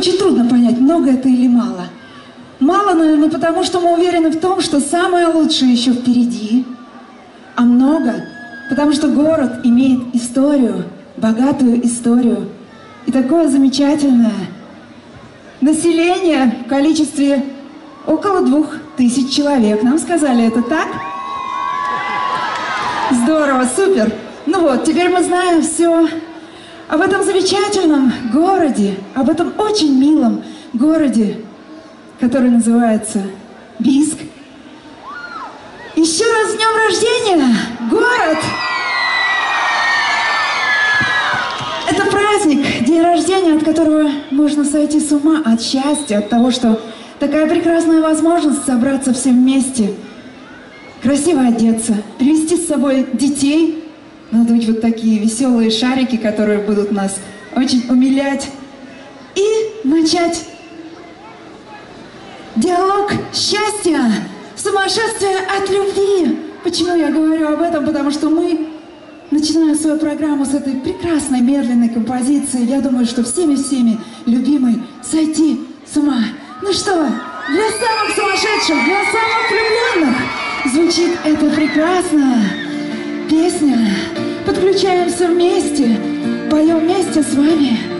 очень трудно понять, много это или мало. Мало, наверное, потому что мы уверены в том, что самое лучшее еще впереди. А много, потому что город имеет историю, богатую историю. И такое замечательное население в количестве около двух тысяч человек. Нам сказали, это так? Здорово, супер. Ну вот, теперь мы знаем все об этом замечательном городе, об этом очень милом городе, который называется Биск. Еще раз с днем рождения, город! Это праздник, день рождения, от которого можно сойти с ума от счастья, от того, что такая прекрасная возможность собраться все вместе – красиво одеться, привезти с собой детей, надуть вот такие веселые шарики, которые будут нас очень умилять, и начать диалог счастья, сумасшествие от любви. Почему я говорю об этом? Потому что мы начинаем свою программу с этой прекрасной медленной композиции. Я думаю, что всеми-всеми любимый «Сойти с ума». Ну что, для самых сумасшедших, для самых влюбленных звучит эта прекрасная песня. Подключаемся вместе, поем вместе с вами.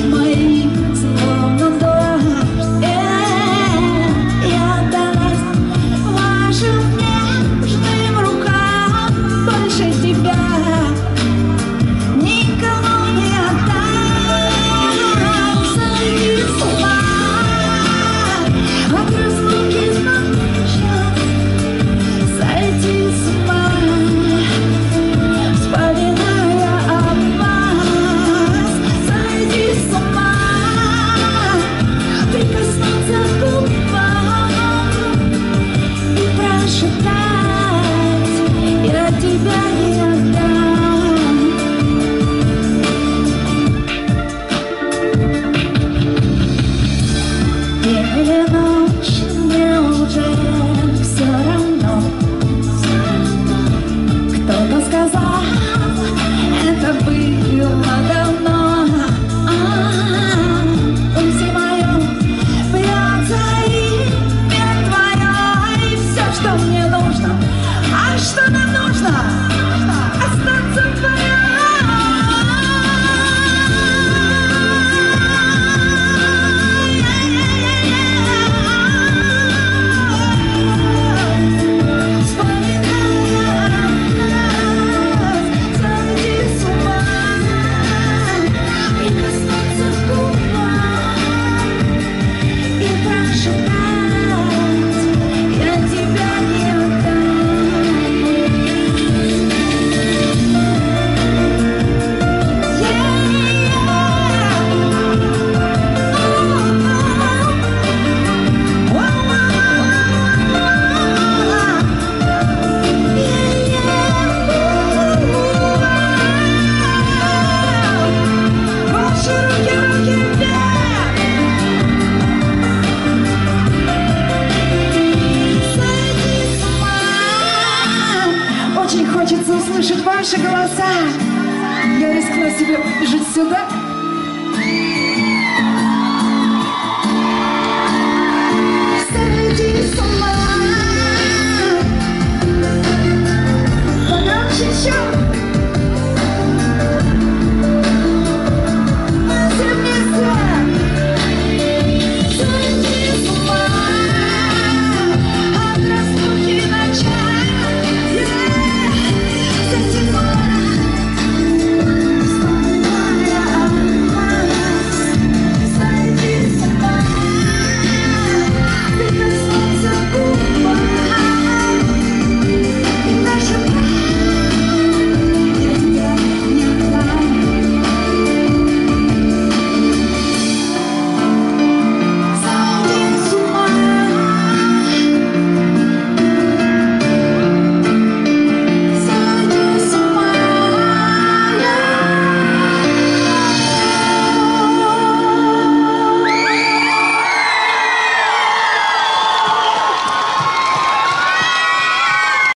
услышит ваши голоса. Я рискну себе жить сюда.